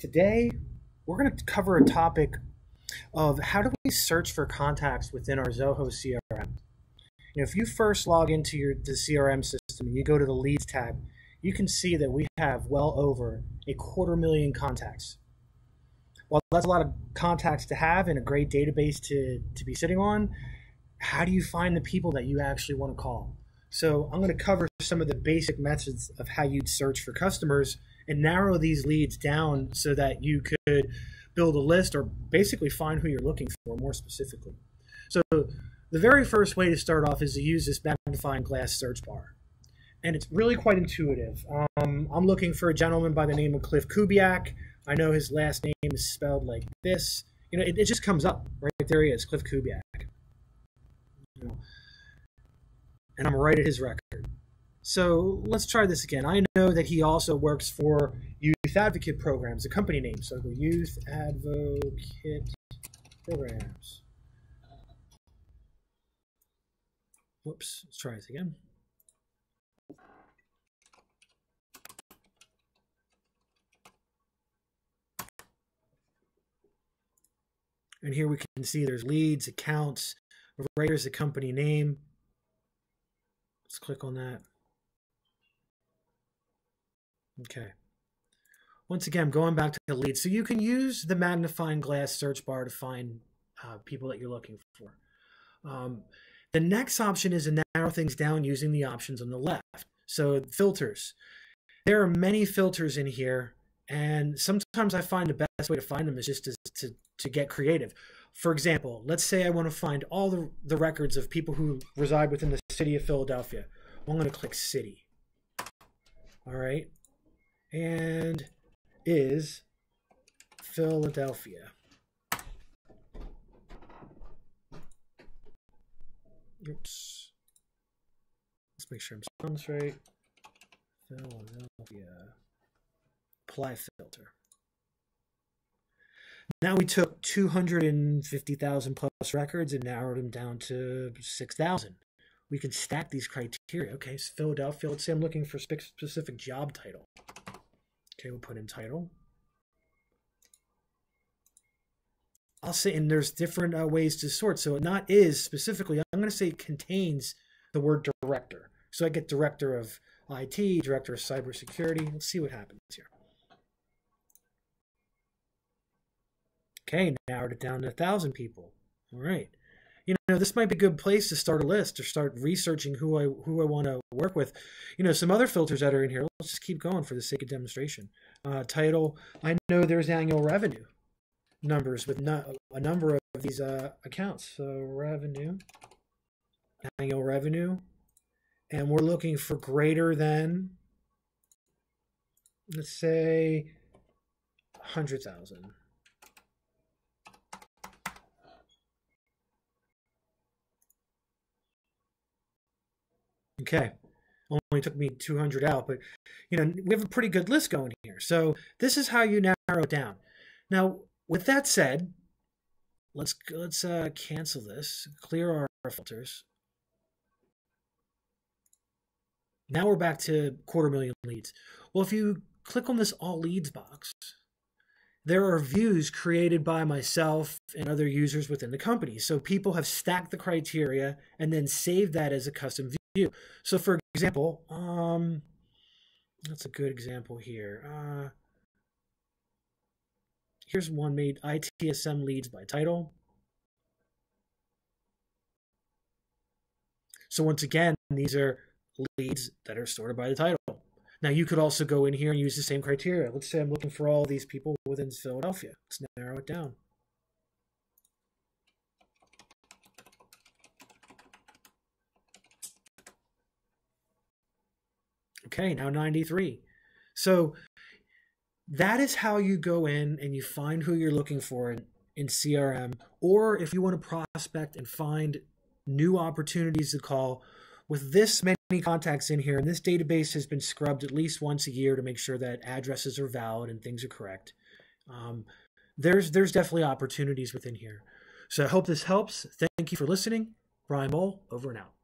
Today, we're going to cover a topic of how do we search for contacts within our Zoho CRM. If you first log into your the CRM system and you go to the Leads tab, you can see that we have well over a quarter million contacts. While that's a lot of contacts to have and a great database to, to be sitting on, how do you find the people that you actually want to call? So I'm going to cover some of the basic methods of how you'd search for customers and narrow these leads down so that you could build a list or basically find who you're looking for more specifically. So the very first way to start off is to use this magnifying glass search bar. And it's really quite intuitive. Um, I'm looking for a gentleman by the name of Cliff Kubiak. I know his last name is spelled like this. You know, it, it just comes up. Right there he is, Cliff Kubiak. You know, and I'm right at his record. So let's try this again. I know that he also works for Youth Advocate Programs, a company name. So the Youth Advocate Programs. Whoops, let's try this again. And here we can see there's leads, accounts, writers, the company name. Let's click on that. Okay. Once again, going back to the lead. So you can use the magnifying glass search bar to find uh, people that you're looking for. Um, the next option is to narrow things down using the options on the left. So filters. There are many filters in here, and sometimes I find the best way to find them is just to, to, to get creative. For example, let's say I want to find all the, the records of people who reside within the city of Philadelphia. I'm going to click city. All right and is Philadelphia. Oops. Let's make sure I'm spelling this right. Philadelphia. Apply filter. Now we took 250,000 plus records and narrowed them down to 6,000. We can stack these criteria. Okay, so Philadelphia, let's say I'm looking for a specific job title. Okay, we'll put in title. I'll say, and there's different uh, ways to sort. So not is specifically, I'm going to say contains the word director. So I get director of IT, director of cybersecurity. Let's see what happens here. Okay, narrowed it down to a thousand people. All right you know this might be a good place to start a list or start researching who i who i want to work with. You know some other filters that are in here let's just keep going for the sake of demonstration. Uh, title i know there's annual revenue numbers with no, a number of these uh, accounts. So revenue annual revenue and we're looking for greater than let's say 100000 Okay. Only took me 200 out, but you know, we have a pretty good list going here. So this is how you narrow it down. Now, with that said, let's let's uh, cancel this, clear our, our filters. Now we're back to quarter million leads. Well, if you click on this all leads box, there are views created by myself and other users within the company. So people have stacked the criteria and then saved that as a custom view. So for example, um, that's a good example here. Uh, here's one made ITSM leads by title. So once again, these are leads that are sorted by the title. Now you could also go in here and use the same criteria. Let's say I'm looking for all these people within Philadelphia. Let's narrow it down. Okay, now 93. So that is how you go in and you find who you're looking for in, in CRM. Or if you want to prospect and find new opportunities to call, with this many contacts in here, and this database has been scrubbed at least once a year to make sure that addresses are valid and things are correct. Um, there's there's definitely opportunities within here. So I hope this helps. Thank you for listening. Bryan Mull, over and out.